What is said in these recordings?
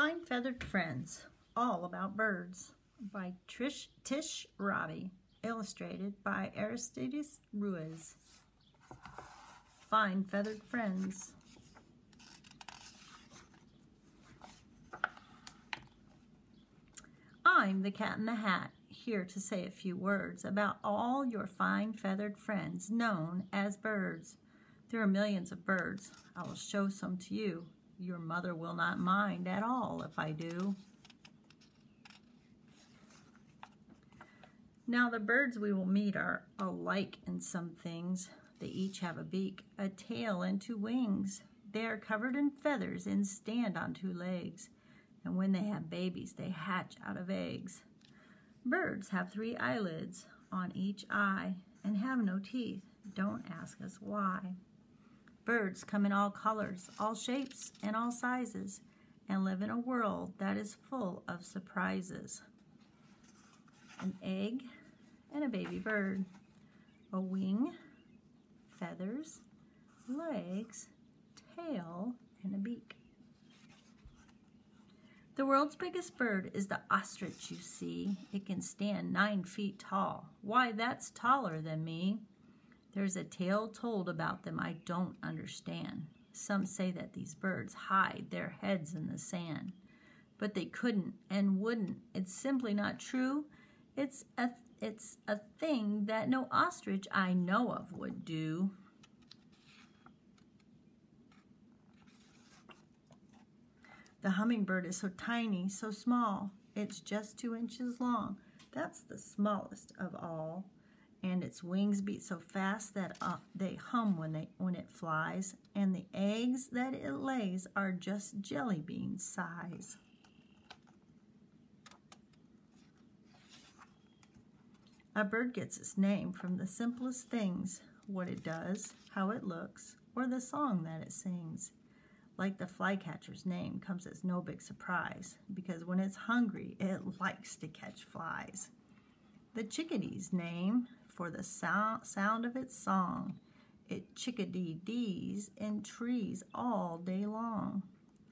Fine Feathered Friends, All About Birds by Trish Tish Rabe, illustrated by Aristides Ruiz. Fine Feathered Friends. I'm the Cat in the Hat, here to say a few words about all your fine feathered friends known as birds. There are millions of birds. I will show some to you. Your mother will not mind at all if I do. Now the birds we will meet are alike in some things. They each have a beak, a tail, and two wings. They are covered in feathers and stand on two legs. And when they have babies, they hatch out of eggs. Birds have three eyelids on each eye and have no teeth. Don't ask us why. Birds come in all colors, all shapes, and all sizes, and live in a world that is full of surprises. An egg and a baby bird, a wing, feathers, legs, tail, and a beak. The world's biggest bird is the ostrich, you see. It can stand nine feet tall. Why, that's taller than me. There's a tale told about them I don't understand. Some say that these birds hide their heads in the sand. But they couldn't and wouldn't. It's simply not true. It's a, it's a thing that no ostrich I know of would do. The hummingbird is so tiny, so small. It's just two inches long. That's the smallest of all and its wings beat so fast that uh, they hum when, they, when it flies, and the eggs that it lays are just jelly bean size. A bird gets its name from the simplest things, what it does, how it looks, or the song that it sings. Like the flycatcher's name comes as no big surprise, because when it's hungry, it likes to catch flies. The chickadee's name for the sound, sound of its song. It chickadee-dees in trees all day long.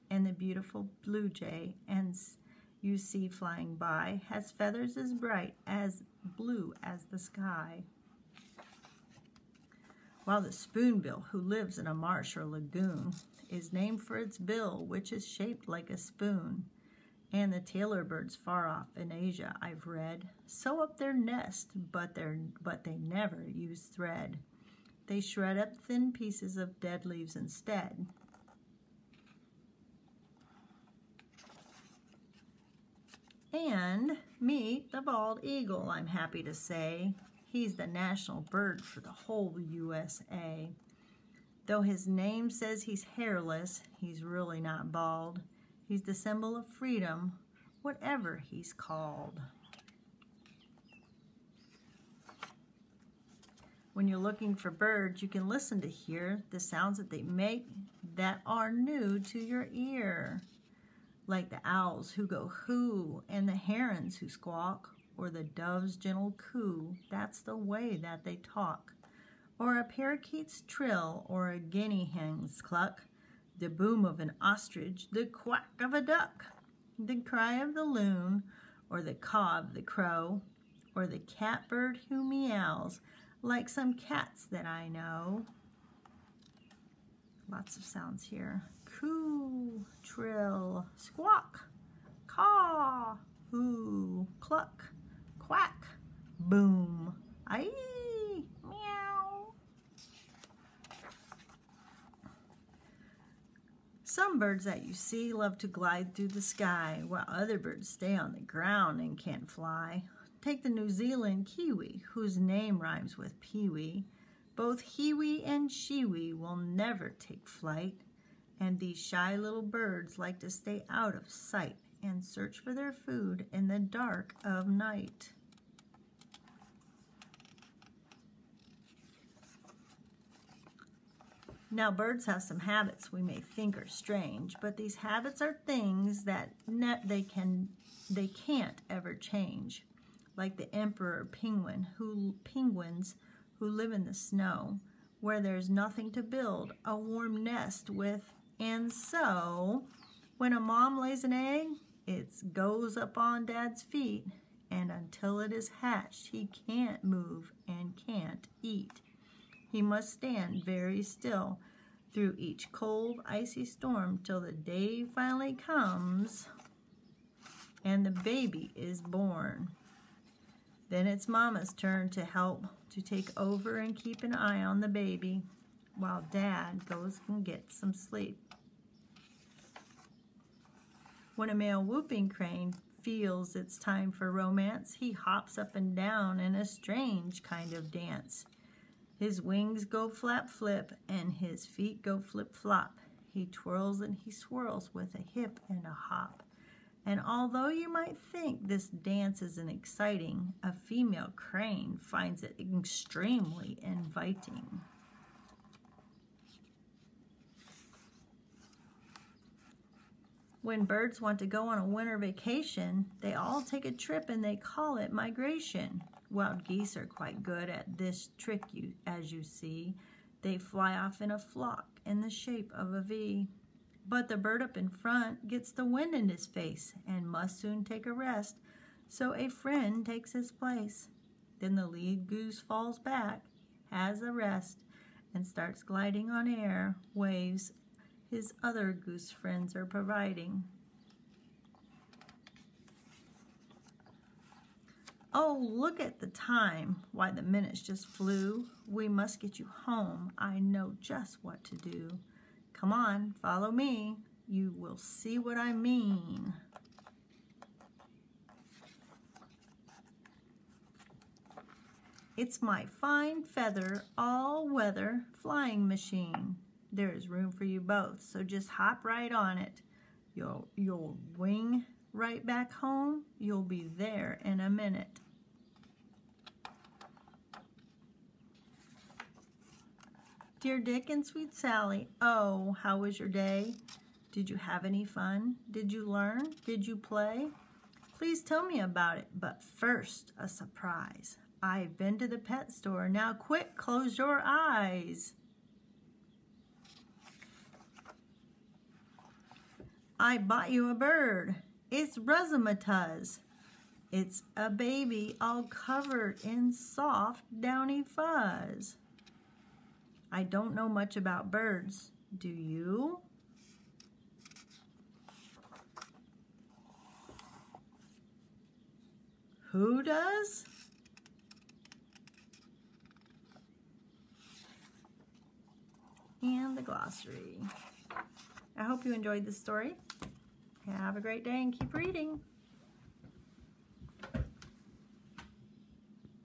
And the beautiful blue jay and you see flying by has feathers as bright as blue as the sky. While the spoonbill, who lives in a marsh or lagoon, is named for its bill, which is shaped like a spoon. And the tailor birds far off in Asia, I've read, sew up their nest, but, but they never use thread. They shred up thin pieces of dead leaves instead. And meet the bald eagle, I'm happy to say. He's the national bird for the whole USA. Though his name says he's hairless, he's really not bald. He's the symbol of freedom, whatever he's called. When you're looking for birds, you can listen to hear the sounds that they make that are new to your ear. Like the owls who go hoo and the herons who squawk or the dove's gentle coo. That's the way that they talk. Or a parakeet's trill or a guinea hen's cluck the boom of an ostrich, the quack of a duck, the cry of the loon, or the caw of the crow, or the catbird who meows like some cats that I know. Lots of sounds here. Coo, trill, squawk, caw, hoo, cluck, quack, boom, aye. Some birds that you see love to glide through the sky, while other birds stay on the ground and can't fly. Take the New Zealand kiwi, whose name rhymes with peewee. Both hiwi and shiwi will never take flight, and these shy little birds like to stay out of sight and search for their food in the dark of night. Now, birds have some habits we may think are strange, but these habits are things that they can they can't ever change. Like the emperor penguin, who penguins who live in the snow, where there's nothing to build a warm nest with, and so When a mom lays an egg, it goes up on dad's feet, and until it is hatched, he can't move and can't eat. He must stand very still through each cold, icy storm till the day finally comes and the baby is born. Then it's mama's turn to help to take over and keep an eye on the baby while dad goes and gets some sleep. When a male whooping crane feels it's time for romance, he hops up and down in a strange kind of dance. His wings go flap flip and his feet go flip flop. He twirls and he swirls with a hip and a hop. And although you might think this dance isn't exciting, a female crane finds it extremely inviting. When birds want to go on a winter vacation, they all take a trip and they call it migration. Wild geese are quite good at this trick, you, as you see. They fly off in a flock in the shape of a V. But the bird up in front gets the wind in his face and must soon take a rest, so a friend takes his place. Then the lead goose falls back, has a rest, and starts gliding on air, waves his other goose friends are providing. Oh, look at the time. Why, the minutes just flew. We must get you home. I know just what to do. Come on, follow me. You will see what I mean. It's my fine feather, all-weather flying machine. There is room for you both, so just hop right on it. You'll, you'll wing right back home. You'll be there in a minute. Dear Dick and Sweet Sally, oh, how was your day? Did you have any fun? Did you learn? Did you play? Please tell me about it, but first, a surprise. I've been to the pet store. Now quick, close your eyes. I bought you a bird. It's Razzmatazz. It's a baby all covered in soft, downy fuzz. I don't know much about birds. Do you? Who does? And the glossary. I hope you enjoyed this story. Have a great day and keep reading.